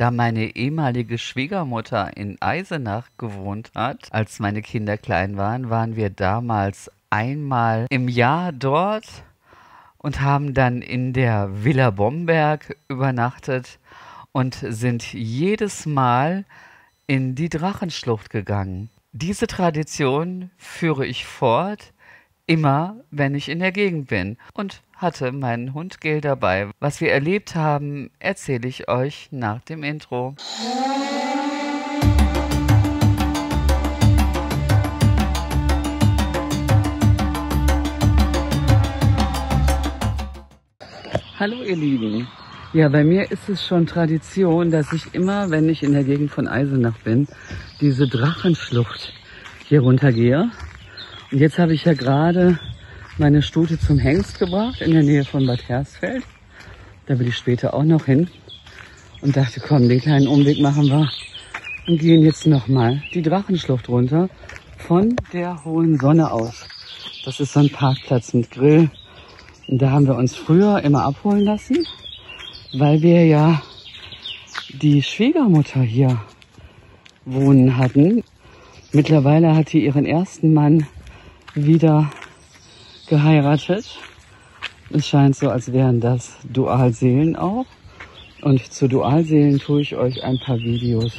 Da meine ehemalige Schwiegermutter in Eisenach gewohnt hat, als meine Kinder klein waren, waren wir damals einmal im Jahr dort und haben dann in der Villa Bomberg übernachtet und sind jedes Mal in die Drachenschlucht gegangen. Diese Tradition führe ich fort, immer wenn ich in der Gegend bin und hatte meinen Hund Gel dabei. Was wir erlebt haben, erzähle ich euch nach dem Intro. Hallo ihr Lieben. Ja, bei mir ist es schon Tradition, dass ich immer, wenn ich in der Gegend von Eisenach bin, diese Drachenschlucht hier runtergehe. Und jetzt habe ich ja gerade meine Stute zum Hengst gebracht in der Nähe von Bad Hersfeld. Da will ich später auch noch hin. Und dachte, komm, den kleinen Umweg machen wir und gehen jetzt nochmal die Drachenschlucht runter von der Hohen Sonne aus. Das ist so ein Parkplatz mit Grill und da haben wir uns früher immer abholen lassen, weil wir ja die Schwiegermutter hier wohnen hatten. Mittlerweile hat sie ihren ersten Mann wieder geheiratet. Es scheint so, als wären das Dualseelen auch. Und zu Dualseelen tue ich euch ein paar Videos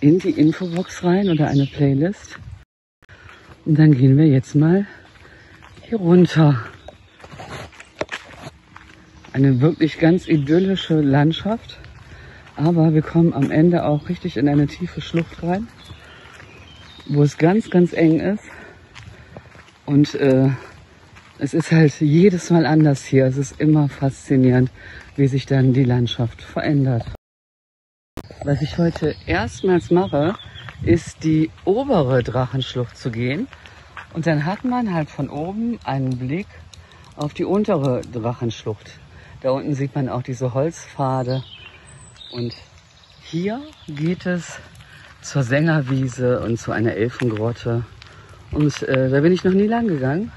in die Infobox rein oder eine Playlist. Und dann gehen wir jetzt mal hier runter eine wirklich ganz idyllische Landschaft. Aber wir kommen am Ende auch richtig in eine tiefe Schlucht rein, wo es ganz, ganz eng ist. Und äh, es ist halt jedes Mal anders hier. Es ist immer faszinierend, wie sich dann die Landschaft verändert. Was ich heute erstmals mache, ist die obere Drachenschlucht zu gehen. Und dann hat man halt von oben einen Blick auf die untere Drachenschlucht. Da unten sieht man auch diese Holzpfade. Und hier geht es zur Sängerwiese und zu einer Elfengrotte. Und äh, da bin ich noch nie lang gegangen,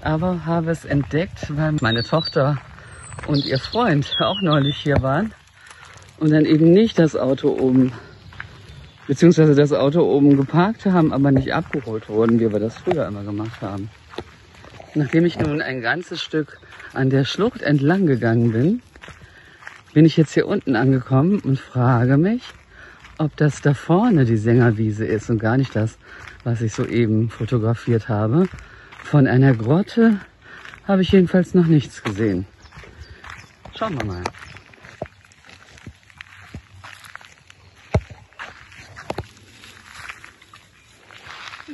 aber habe es entdeckt, weil meine Tochter und ihr Freund auch neulich hier waren und dann eben nicht das Auto oben, beziehungsweise das Auto oben geparkt haben, aber nicht abgeholt wurden, wie wir das früher immer gemacht haben. Nachdem ich nun ein ganzes Stück an der Schlucht entlang gegangen bin, bin ich jetzt hier unten angekommen und frage mich, ob das da vorne die Sängerwiese ist und gar nicht das, was ich soeben fotografiert habe. Von einer Grotte habe ich jedenfalls noch nichts gesehen. Schauen wir mal.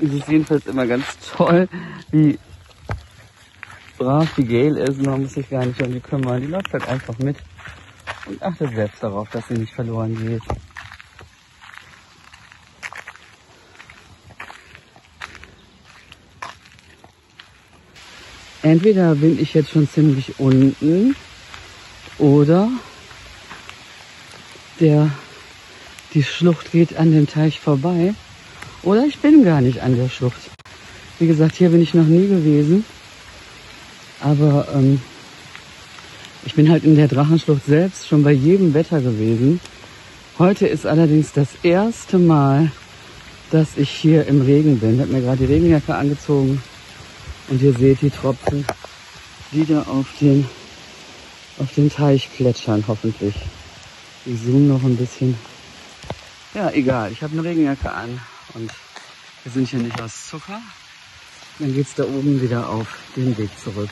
Es ist jedenfalls immer ganz toll, wie brav wie Gail ist. Man muss sich gar nicht um die kümmern. Die läuft halt einfach mit und achtet selbst darauf, dass sie nicht verloren geht. Entweder bin ich jetzt schon ziemlich unten oder der, die Schlucht geht an dem Teich vorbei oder ich bin gar nicht an der Schlucht. Wie gesagt, hier bin ich noch nie gewesen. Aber ähm, ich bin halt in der Drachenschlucht selbst schon bei jedem Wetter gewesen. Heute ist allerdings das erste Mal, dass ich hier im Regen bin. Ich habe mir gerade die Regenjacke angezogen und ihr seht die Tropfen, die da auf den, auf den Teich plätschern, hoffentlich. Ich zoome noch ein bisschen. Ja, egal. Ich habe eine Regenjacke an und wir sind hier nicht aus Zucker. Dann geht's da oben wieder auf den Weg zurück.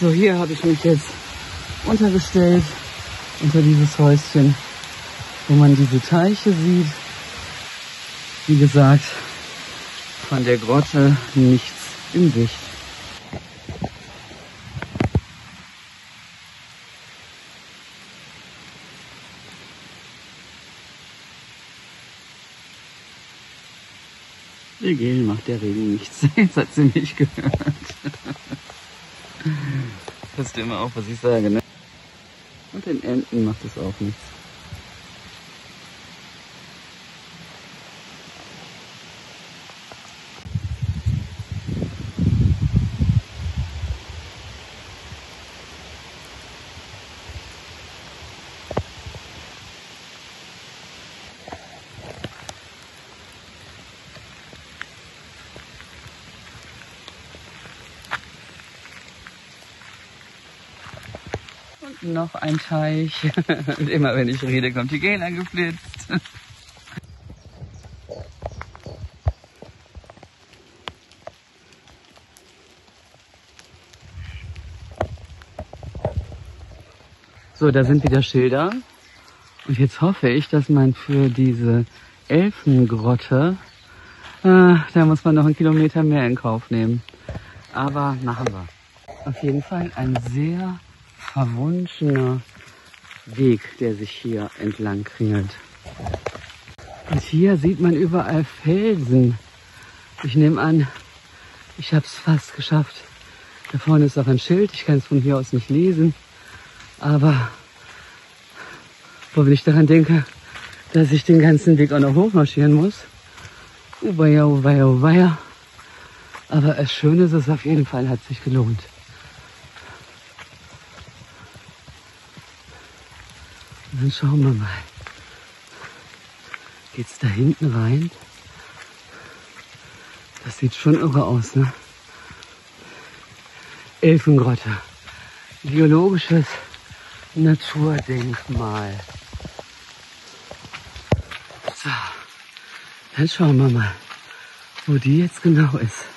So, hier habe ich mich jetzt untergestellt unter dieses Häuschen, wo man diese Teiche sieht. Wie gesagt, von der Grotte nichts in Sicht. Der Gel macht der Regen nichts. Jetzt hat sie mich gehört. Passt immer auf, was ich sage, ne? Und den Enten macht es auch nichts. Und noch ein Teich. Und immer wenn ich rede, kommt die Gela geflitzt. So, da sind wieder Schilder. Und jetzt hoffe ich, dass man für diese Elfengrotte, äh, da muss man noch einen Kilometer mehr in Kauf nehmen. Aber machen wir. Auf jeden Fall ein sehr verwunschener Weg, der sich hier entlang kringelt. Und hier sieht man überall Felsen. Ich nehme an, ich habe es fast geschafft. Da vorne ist auch ein Schild. Ich kann es von hier aus nicht lesen. Aber wo wenn ich daran denke, dass ich den ganzen Weg auch noch hochmarschieren muss. Uweia, uweia, uweia. Aber das Schöne ist es auf jeden Fall, hat sich gelohnt. Dann schauen wir mal. Geht's da hinten rein? Das sieht schon irre aus, ne? Elfengrotte. Biologisches Naturdenkmal. So, dann schauen wir mal, wo die jetzt genau ist.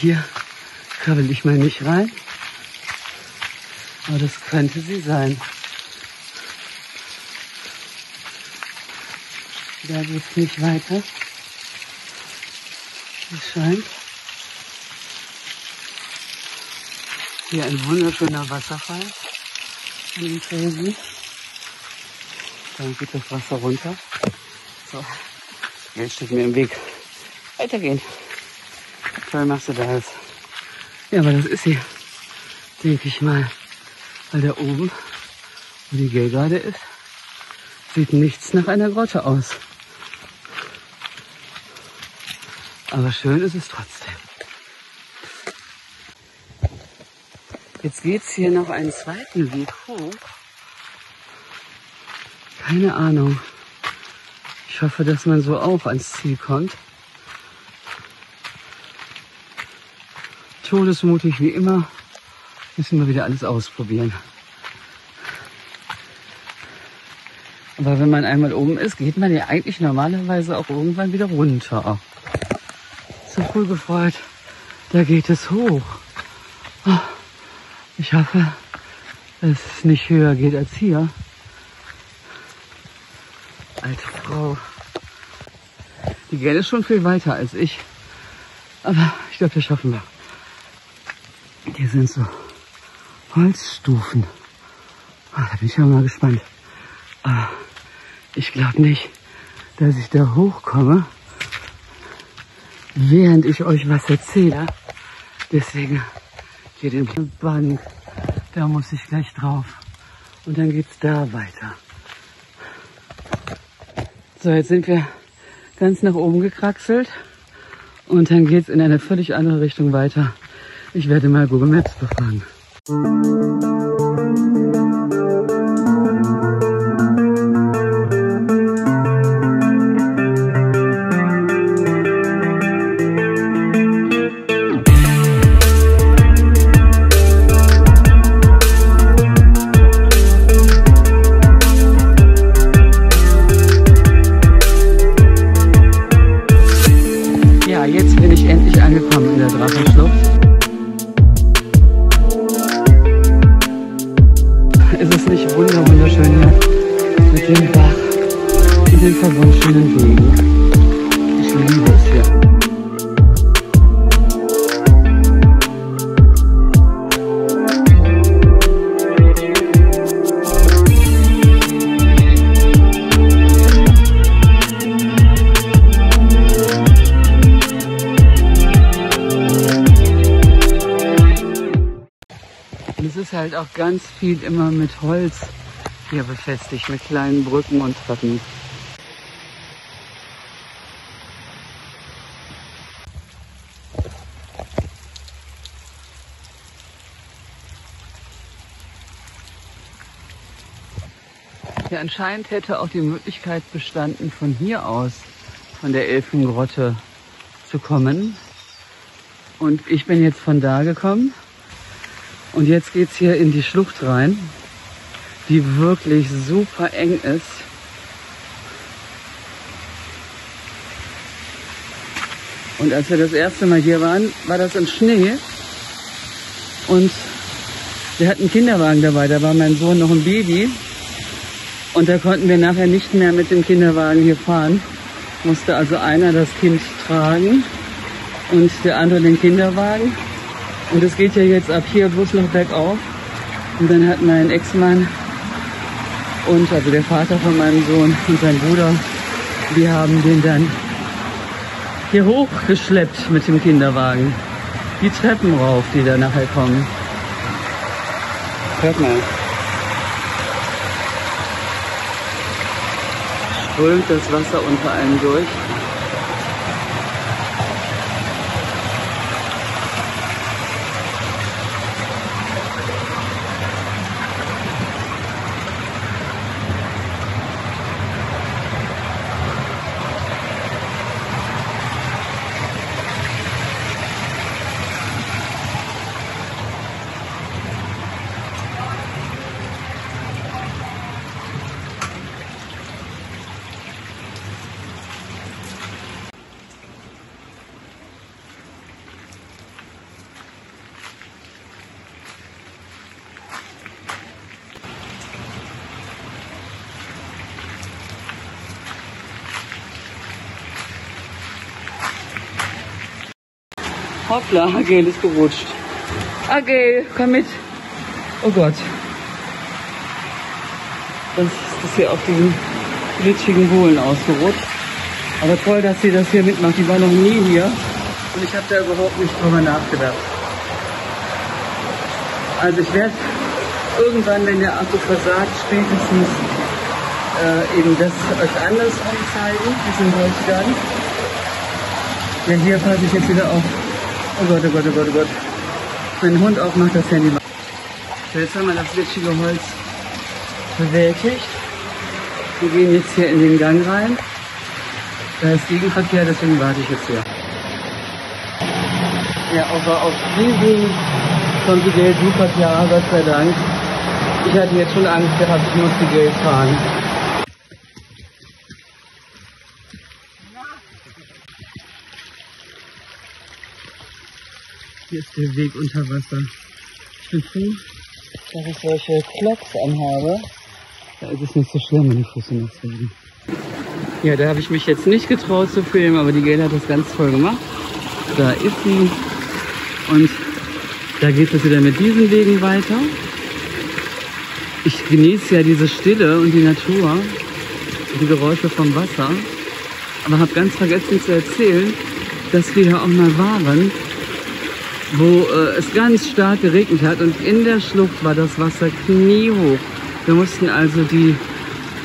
Hier krabbel ich mal nicht rein. Aber das könnte sie sein. Da geht es nicht weiter. Es scheint. Hier ein wunderschöner Wasserfall an den Felsen. Dann geht das Wasser runter. So, jetzt steht mir im Weg. Weitergehen. Toll machst du das. Ja, aber das ist sie, denke ich mal. Weil da oben, wo die gerade ist, sieht nichts nach einer Grotte aus. Aber schön ist es trotzdem. Jetzt geht's hier noch einen zweiten Weg hoch. Keine Ahnung. Ich hoffe, dass man so auch ans Ziel kommt. Todesmutig wie immer. Müssen wir wieder alles ausprobieren. Aber wenn man einmal oben ist, geht man ja eigentlich normalerweise auch irgendwann wieder runter. So früh gefreut, da geht es hoch. Ah, ich hoffe, dass es nicht höher geht als hier. Alte Frau. Die Geld ist schon viel weiter als ich. Aber ich glaube, das schaffen wir. Hier sind so Holzstufen. Ah, da bin ich ja mal gespannt. Aber ich glaube nicht, dass ich da hochkomme, während ich euch was erzähle. Deswegen hier den Bank, da muss ich gleich drauf. Und dann geht's da weiter. So, jetzt sind wir ganz nach oben gekraxelt. Und dann geht's in eine völlig andere Richtung weiter. Ich werde mal Google Maps befragen. Halt auch ganz viel immer mit Holz hier befestigt mit kleinen Brücken und Treppen. Ja, anscheinend hätte auch die Möglichkeit bestanden, von hier aus, von der Elfengrotte zu kommen. Und ich bin jetzt von da gekommen. Und jetzt geht's hier in die Schlucht rein, die wirklich super eng ist. Und als wir das erste Mal hier waren, war das im Schnee. Und wir hatten einen Kinderwagen dabei, da war mein Sohn noch ein Baby. Und da konnten wir nachher nicht mehr mit dem Kinderwagen hier fahren. Musste also einer das Kind tragen und der andere den Kinderwagen. Und es geht ja jetzt ab hier bloß noch bergauf. Und dann hat mein Ex-Mann und also der Vater von meinem Sohn und sein Bruder, die haben den dann hier hochgeschleppt mit dem Kinderwagen. Die Treppen rauf, die da nachher kommen. Hört mal. strömt das Wasser unter einem durch. Hoppla, Agel ist gerutscht. Agel, komm mit. Oh Gott. Das ist hier auf diesen glitschigen Bohlen ausgerutscht. Aber toll, dass sie das hier mitmacht. Die war noch nie hier. Und ich habe da überhaupt nicht drüber nachgedacht. Also ich werde irgendwann, wenn der Akku versagt, spätestens äh, eben das euch anders anzeigen, diesen Holzgang. Denn hier passe ich jetzt wieder auf Oh Gott, oh Gott, oh Gott, oh Gott. Mein Hund auch macht das Handy. So, jetzt haben wir das glitschige Holz bewältigt. Wir gehen jetzt hier in den Gang rein. Da ist Gegenverkehr, deswegen warte ich jetzt hier. Ja, aber auf diesen kommt die Geld super klar, Gott sei Dank. Ich hatte jetzt schon Angst gehabt, ich muss die Geld fahren. Hier ist der Weg unter Wasser. Ich bin froh, dass ich solche Klocks anhabe. Da ist es nicht so schlimm, wenn die Füße nass werden. Ja, da habe ich mich jetzt nicht getraut zu filmen, aber die Gail hat das ganz toll gemacht. Da ist sie. Und da geht es wieder mit diesen Wegen weiter. Ich genieße ja diese Stille und die Natur, die Geräusche vom Wasser. Aber habe ganz vergessen zu erzählen, dass wir ja auch mal waren wo äh, es ganz stark geregnet hat und in der Schlucht war das Wasser kniehoch. Wir mussten also die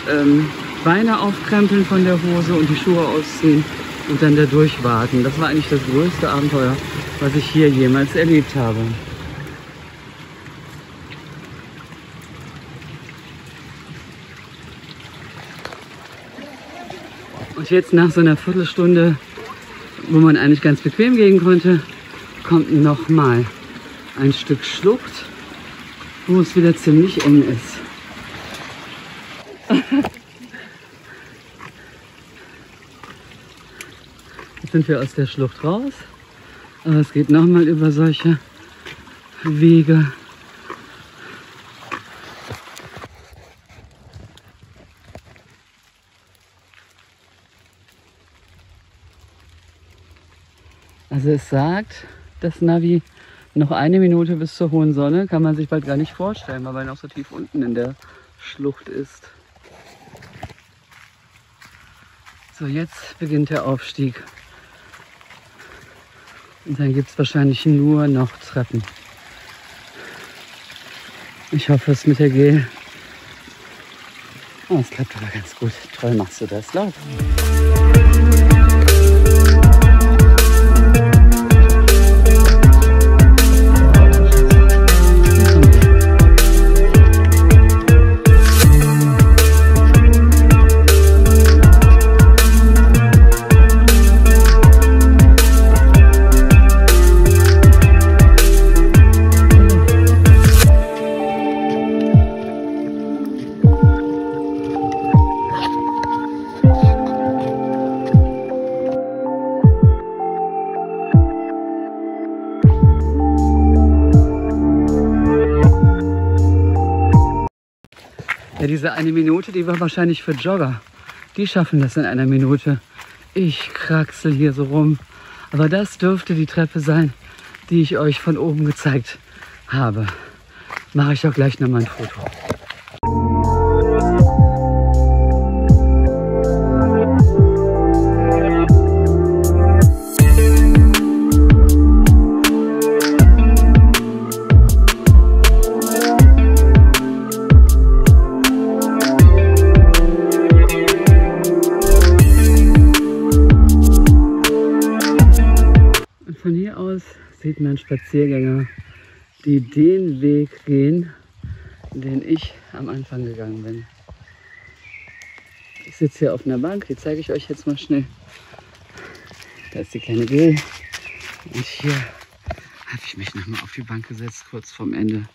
ähm, Beine aufkrempeln von der Hose und die Schuhe ausziehen und dann da durchwarten. Das war eigentlich das größte Abenteuer, was ich hier jemals erlebt habe. Und jetzt nach so einer Viertelstunde, wo man eigentlich ganz bequem gehen konnte, kommt noch mal ein Stück Schlucht, wo es wieder ziemlich eng ist. Jetzt sind wir aus der Schlucht raus, aber es geht noch mal über solche Wege. Also es sagt, das Navi noch eine Minute bis zur hohen Sonne. Kann man sich bald gar nicht vorstellen, weil man auch so tief unten in der Schlucht ist. So, jetzt beginnt der Aufstieg. Und dann gibt es wahrscheinlich nur noch Treppen. Ich hoffe, es mit der G Oh, es klappt aber ganz gut. Toll machst du das. Lauf. Ja, diese eine Minute, die war wahrscheinlich für Jogger. Die schaffen das in einer Minute. Ich kraxel hier so rum. Aber das dürfte die Treppe sein, die ich euch von oben gezeigt habe. Mache ich auch gleich nochmal ein Foto. Sieht man Spaziergänger, die den Weg gehen, den ich am Anfang gegangen bin. Ich sitze hier auf einer Bank, die zeige ich euch jetzt mal schnell. Da ist die kleine Grill. Und hier habe ich mich nochmal auf die Bank gesetzt, kurz vorm Ende.